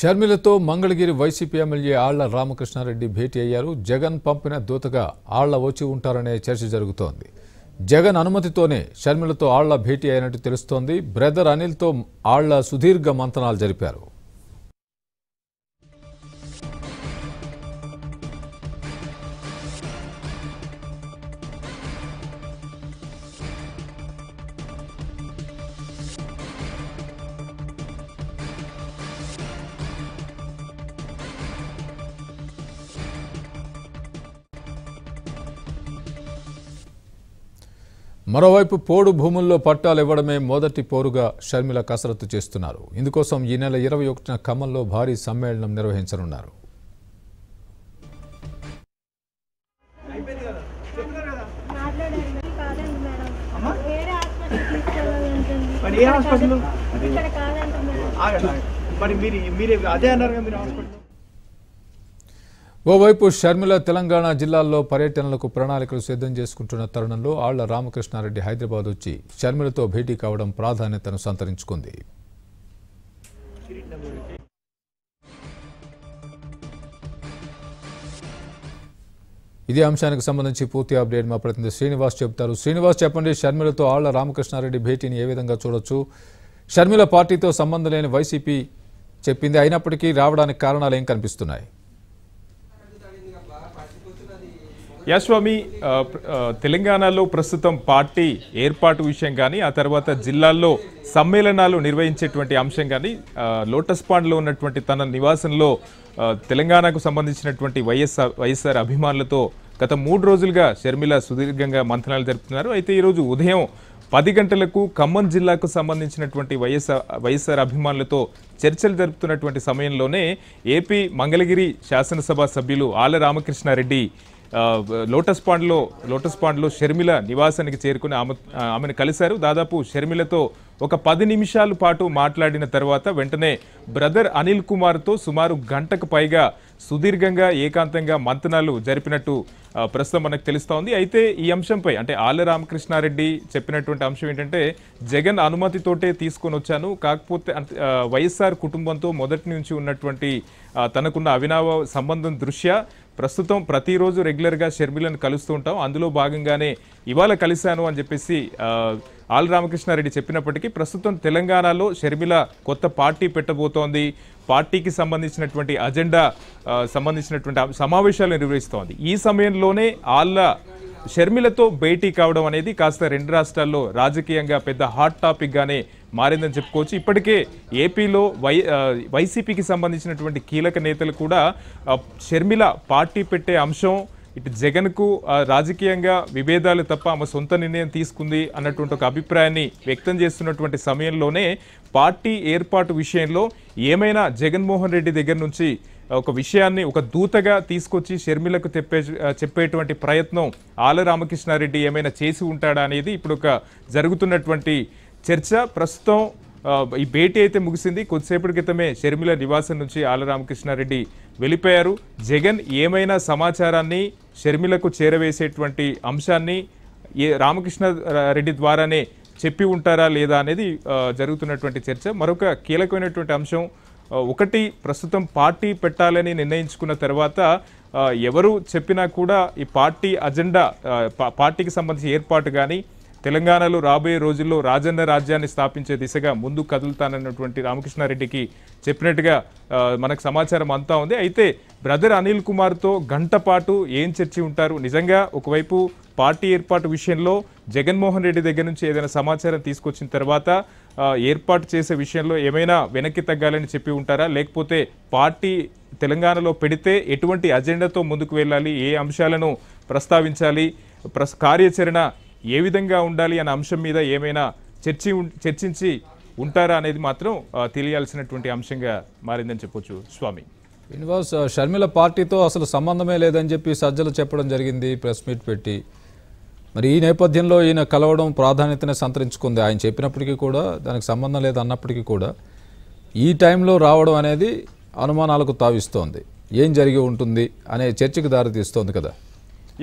షర్మిలతో Mangalagiri YCP MLA ఆళ్ళ రామకృష్ణారెడ్డి భేటీ అయ్యారు. జగన్ పంపిన దూతగా ఆళ్ళ వచ్చి ఉంటారనే చర్చ జరుగుతోంది. జగన్ అనుమతితోనే షర్మిలతో ఆళ్ళ భేటీ అయినట్టు తెలుస్తోంది. బ్రదర్ అనిల్తో ఆళ్ళ సుదీర్ఘ మంతనాలు జరిపారు. మరోవైపు పోడు భూముల్లో పట్టాలు ఇవ్వడమే మొదటి పోరుగా షర్మిల కసరత్తు చేస్తున్నారు. ఇందుకోసం ఈ నెల ఇరవై ఒకటిన ఖమ్మంలో భారీ సమ్మేళనం నిర్వహించనున్నారు. మరి. మరి మీరు మీరు అదే అన్నారు కదా మీరు హాస్పిటల్? ఓవైపు షర్మిల తెలంగాణ జిల్లాల్లో పర్యటనలకు ప్రణాళికలు సిద్ధం చేసుకుంటున్న తరుణంలో ఆళ్ళ రామకృష్ణారెడ్డి హైదరాబాద్ వచ్చి షర్మిలతో భేటీ కావడం ప్రాధాన్యతను సంతరించుకుంది. ఇదే అంశానికి సంబంధించి పూర్తి అప్డేట్ మా ప్రతినిధి శ్రీనివాస్ చెబుతారు. శ్రీనివాస్ చెప్పండి షర్మిలతో ఆళ్ళ రామకృష్ణారెడ్డి భేటీని ఏ విధంగా చూడొచ్చు? షర్మిల పార్టీతో సంబంధం లేని వైసీపీ చెప్పింది అయినప్పటికీ రావడానికి కారణాలు ఏం కనిపిస్తున్నాయి? యాస్వామి తెలంగాణలో ప్రస్తుతం పార్టీ ఏర్పాటు విషయం కానీ ఆ తర్వాత జిల్లాల్లో సమ్మేళనాలు నిర్వహించేటువంటి అంశం కానీ లోటస్ పాండ్లో ఉన్నటువంటి తన నివాసంలో తెలంగాణకు సంబంధించినటువంటి వైఎస్ఆర్ వైఎస్ఆర్ అభిమానులతో గత మూడు రోజులుగా షర్మిల సుదీర్ఘంగా మంథనాలు జరుపుతున్నారు. అయితే ఈరోజు ఉదయం పది గంటలకు ఖమ్మం జిల్లాకు సంబంధించినటువంటి వైఎస్ఆర్ వైఎస్ఆర్ అభిమానులతో చర్చలు జరుపుతున్నటువంటి సమయంలోనే ఏపీ మంగళగిరి శాసనసభ సభ్యులు ఆల రామకృష్ణారెడ్డి లోటస్ పాండ్లో లోటస్ పాండ్లో షర్మిల నివాసానికి చేరుకుని ఆమె ఆమెను కలిశారు. దాదాపు షర్మిలతో ఒక పది నిమిషాల పాటు మాట్లాడిన తర్వాత వెంటనే బ్రదర్ అనిల్ కుమార్తో సుమారు గంటకు పైగా సుదీర్ఘంగా ఏకాంతంగా మంతనాలు జరిపినట్టు ప్రస్తుతం మనకు తెలుస్తోంది. అయితే ఈ అంశంపై అంటే ఆళ్ళ రామకృష్ణారెడ్డి చెప్పినటువంటి అంశం ఏంటంటే జగన్ అనుమతితోటే తీసుకొని వచ్చాను. కాకపోతే వైఎస్ఆర్ కుటుంబంతో మొదటి నుంచి ఉన్నటువంటి తనకున్న అవినావ సంబంధం దృష్ట్యా ప్రస్తుతం ప్రతిరోజు రెగ్యులర్గా షర్మిలను కలుస్తూ ఉంటాం. అందులో భాగంగానే ఇవాళ కలిశాను అని చెప్పేసి ఆల్ రామకృష్ణారెడ్డి చెప్పినప్పటికీ ప్రస్తుతం తెలంగాణలో షర్మిల కొత్త పార్టీ పెట్టబోతోంది. పార్టీకి సంబంధించినటువంటి అజెండా సంబంధించినటువంటి సమావేశాలు నిర్వహిస్తోంది. ఈ సమయంలోనే ఆళ్ళ షర్మిలతో భేటీ కావడం అనేది కాస్త రెండు రాష్ట్రాల్లో రాజకీయంగా పెద్ద హాట్ టాపిక్గానే మారిందని చెప్పుకోవచ్చు. ఇప్పటికే ఏపీలో వై వైసీపీకి సంబంధించినటువంటి కీలక నేతలు కూడా షర్మిల పార్టీ పెట్టే అంశం ఇటు జగన్కు రాజకీయంగా విభేదాలు తప్ప ఆమె సొంత నిర్ణయం తీసుకుంది అన్నటువంటి ఒక అభిప్రాయాన్ని వ్యక్తం చేస్తున్నటువంటి సమయంలోనే పార్టీ ఏర్పాటు విషయంలో ఏమైనా జగన్మోహన్ రెడ్డి దగ్గర నుంచి ఒక విషయాన్ని ఒక దూతగా తీసుకొచ్చి షర్మిలకు తెప్పే చెప్పేటువంటి ప్రయత్నం ఆల రామకృష్ణారెడ్డి ఏమైనా చేసి ఉంటాడా అనేది ఇప్పుడు ఒక జరుగుతున్నటువంటి చర్చ. ప్రస్తుతం ఈ భేటీ అయితే ముగిసింది. కొద్దిసేపటి క్రితమే షర్మిల నివాసం నుంచి ఆల రామకృష్ణారెడ్డి వెళ్ళిపోయారు. జగన్ ఏమైనా సమాచారాన్ని షర్మిలకు చేరవేసేటువంటి అంశాన్ని ఏ రామకృష్ణ రెడ్డి ద్వారానే చెప్పి ఉంటారా లేదా అనేది జరుగుతున్నటువంటి చర్చ. మరొక కీలకమైనటువంటి అంశం ఒకటి ప్రస్తుతం పార్టీ పెట్టాలని నిర్ణయించుకున్న తర్వాత ఎవరు చెప్పినా కూడా ఈ పార్టీ అజెండా పార్టీకి సంబంధించి ఏర్పాటు కానీ తెలంగాణలో రాబోయే రోజుల్లో రాజన్న రాజ్యాన్ని స్థాపించే దిశగా ముందు కదులుతానన్నటువంటి రామకృష్ణారెడ్డికి చెప్పినట్టుగా మనకు సమాచారం అంతా ఉంది. అయితే బ్రదర్ అనిల్ కుమార్తో గంట పాటు ఏం చర్చి ఉంటారు? నిజంగా ఒకవైపు పార్టీ ఏర్పాటు విషయంలో జగన్మోహన్ రెడ్డి దగ్గర నుంచి ఏదైనా సమాచారం తీసుకొచ్చిన తర్వాత ఏర్పాటు చేసే విషయంలో ఏమైనా వెనక్కి తగ్గాలని చెప్పి ఉంటారా? లేకపోతే పార్టీ తెలంగాణలో పెడితే ఎటువంటి అజెండాతో ముందుకు వెళ్ళాలి? ఏ అంశాలను ప్రస్తావించాలి? ప్రస్ కార్యాచరణ ఏ విధంగా ఉండాలి అనే అంశం మీద ఏమైనా చర్చి చర్చించి ఉంటారా అనేది మాత్రం తెలియాల్సినటువంటి అంశంగా మారిందని చెప్పొచ్చు. స్వామి. శ్రీనివాస్ షర్మిల పార్టీతో అసలు సంబంధమే లేదని చెప్పి సజ్జలు చెప్పడం జరిగింది ప్రెస్ మీట్ పెట్టి. మరి ఈ నేపథ్యంలో ఈయన కలవడం ప్రాధాన్యతనే సంతరించుకుంది. ఆయన చెప్పినప్పటికీ కూడా దానికి సంబంధం లేదు అన్నప్పటికీ కూడా ఈ టైంలో రావడం అనేది అనుమానాలకు తావిస్తోంది. ఏం జరిగి ఉంటుంది అనే చర్చకు దారితీస్తోంది కదా.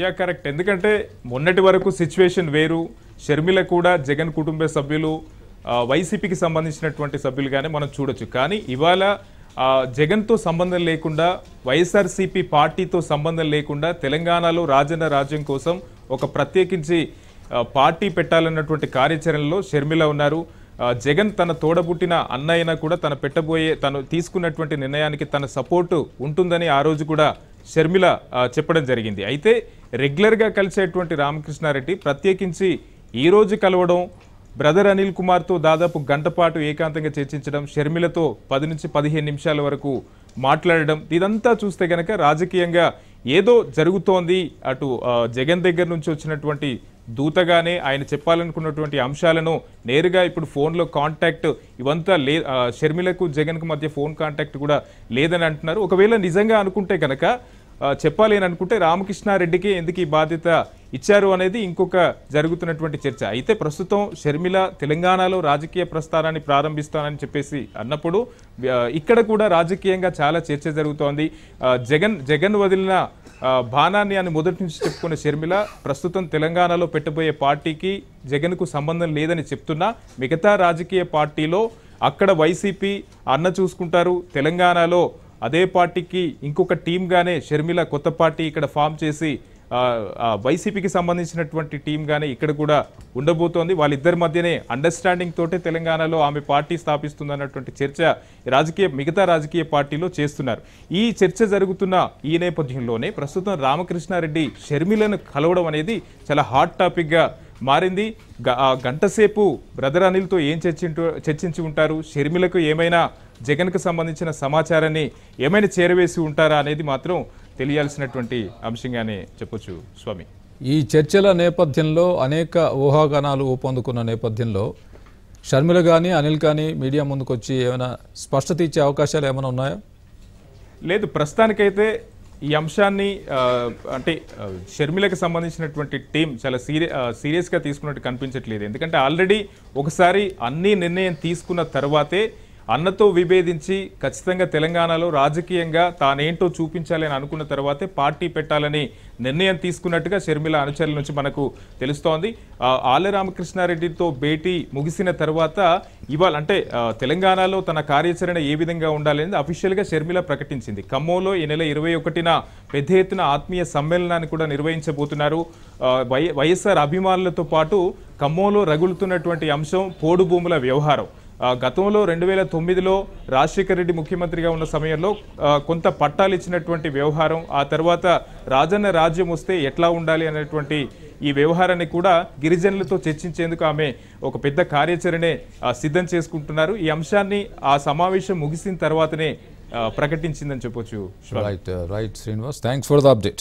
Yeah correct. ఎందుకంటే మొన్నటి వరకు సిచ్యువేషన్ వేరు. షర్మిల కూడా జగన్ కుటుంబ సభ్యులు వైసీపీకి సంబంధించినటువంటి సభ్యులుగానే మనం చూడొచ్చు. కానీ ఇవాళ జగన్తో సంబంధం లేకుండా వైఎస్ఆర్సీపీ పార్టీతో సంబంధం లేకుండా తెలంగాణలో రాజన్న రాజ్యం కోసం ఒక ప్రత్యేకించి పార్టీ పెట్టాలన్నటువంటి కార్యాచరణలో షర్మిల ఉన్నారు. జగన్ తన తోడబుట్టిన అన్నయ్యన కూడా తన పెట్టబోయే తను తీసుకున్నటువంటి నిర్ణయానికి తన సపోర్టు ఉంటుందని ఆ రోజు కూడా షర్మిల చెప్పడం జరిగింది. అయితే రెగ్యులర్గా కలిసేటువంటి రామకృష్ణారెడ్డి ప్రత్యేకించి ఈరోజు కలవడం బ్రదర్ అనిల్ కుమార్తో దాదాపు గంట పాటు ఏకాంతంగా చర్చించడం షర్మిలతో పది నుంచి పదిహేను నిమిషాల వరకు మాట్లాడడం ఇదంతా చూస్తే కనుక రాజకీయంగా ఏదో జరుగుతోంది. అటు జగన్ దగ్గర నుంచి వచ్చినటువంటి దూతగానే ఆయన చెప్పాలనుకున్నటువంటి అంశాలను నేరుగా ఇప్పుడు ఫోన్లో కాంటాక్ట్ ఇవంతా లే షర్మిలకు జగన్కు మధ్య ఫోన్ కాంటాక్ట్ కూడా లేదని అంటున్నారు. ఒకవేళ నిజంగా అనుకుంటే కనుక చెప్పాలి అని అనుకుంటే రామకృష్ణారెడ్డికి ఎందుకు ఈ బాధ్యత ఇచ్చారు అనేది ఇంకొక జరుగుతున్నటువంటి చర్చ. అయితే ప్రస్తుతం షర్మిల తెలంగాణలో రాజకీయ ప్రస్థానాన్ని ప్రారంభిస్తానని చెప్పేసి అన్నప్పుడు ఇక్కడ కూడా రాజకీయంగా చాలా చర్చ జరుగుతోంది. జగన్ జగన్ వదిలిన బాణాన్ని అని మొదటి నుంచి చెప్పుకునే షర్మిల ప్రస్తుతం తెలంగాణలో పెట్టబోయే పార్టీకి జగన్కు సంబంధం లేదని చెప్తున్నా. మిగతా రాజకీయ పార్టీలో అక్కడ వైసీపీ అన్న చూసుకుంటారు. తెలంగాణలో అదే పార్టీకి ఇంకొక టీమ్గానే షర్మిల కొత్త పార్టీ ఇక్కడ ఫామ్ చేసి వైసీపీకి సంబంధించినటువంటి టీం కానీ ఇక్కడ కూడా ఉండబోతోంది. వాళ్ళిద్దరి మధ్యనే అండర్స్టాండింగ్ తోటే తెలంగాణలో ఆమె పార్టీ స్థాపిస్తుందన్నటువంటి చర్చ రాజకీయ మిగతా రాజకీయ పార్టీలో చేస్తున్నారు. ఈ చర్చ జరుగుతున్న ఈ నేపథ్యంలోనే ప్రస్తుతం రామకృష్ణారెడ్డి షర్మిలను కలవడం అనేది చాలా హాట్ టాపిక్గా మారింది. గ- గంటసేపు బ్రదర్ అనిల్తో ఏం చర్చింటు చర్చించి ఉంటారు? షర్మిలకు ఏమైనా జగన్కు సంబంధించిన సమాచారాన్ని ఏమైనా చేరవేసి ఉంటారా అనేది మాత్రం తెలియాల్సినటువంటి అంశంగానే చెప్పొచ్చు స్వామి. ఈ చర్చల నేపథ్యంలో అనేక ఊహాగానాలు ఊపందుకున్న నేపథ్యంలో షర్మిల కానీ అనిల్ కానీ మీడియా ముందుకు వచ్చి ఏమైనా స్పష్టత ఇచ్చే అవకాశాలు ఏమైనా ఉన్నాయా? లేదు ప్రస్తుతానికైతే ఈ అంశాన్ని అంటే షర్మిలకు సంబంధించినటువంటి టీం చాలా సీరియస్ సీరియస్గా తీసుకున్నట్టు కనిపించట్లేదు. ఎందుకంటే ఆల్రెడీ ఒకసారి అన్ని నిర్ణయం తీసుకున్న తర్వాతే అన్నతో విభేదించి ఖచ్చితంగా తెలంగాణలో రాజకీయంగా తానేంటో చూపించాలి అని అనుకున్న తర్వాతే పార్టీ పెట్టాలని నిర్ణయం తీసుకున్నట్టుగా షర్మిల అనుచరుల నుంచి మనకు తెలుస్తోంది. ఆ, రామకృష్ణారెడ్డితో భేటీ ముగిసిన తర్వాత ఇవాళ అంటే తెలంగాణలో తన కార్యాచరణ ఏ విధంగా ఉండాలనేది అఫీషియల్గా షర్మిల ప్రకటించింది. ఖమ్మంలో ఈ నెల ఇరవై ఒకటిన పెద్ద ఎత్తున ఆత్మీయ సమ్మేళనాన్ని కూడా నిర్వహించబోతున్నారు. వై వైఎస్ఆర్ అభిమానులతో పాటు ఖమ్మంలో రగులుతున్నటువంటి అంశం పోడు భూముల వ్యవహారం. గతంలో రెండు వేల తొమ్మిదిలో రాజశేఖర రెడ్డి ముఖ్యమంత్రిగా ఉన్న సమయంలో కొంత పట్టాలు ఇచ్చినటువంటి వ్యవహారం ఆ తర్వాత రాజన్న రాజ్యం వస్తే ఎట్లా ఉండాలి అనేటువంటి ఈ వ్యవహారాన్ని కూడా గిరిజనులతో చర్చించేందుకు ఆమె ఒక పెద్ద కార్యాచరణే సిద్ధం చేసుకుంటున్నారు. ఈ అంశాన్ని ఆ సమావేశం ముగిసిన తర్వాతనే ప్రకటించిందని చెప్పొచ్చు. Right right Srinivas thanks for the update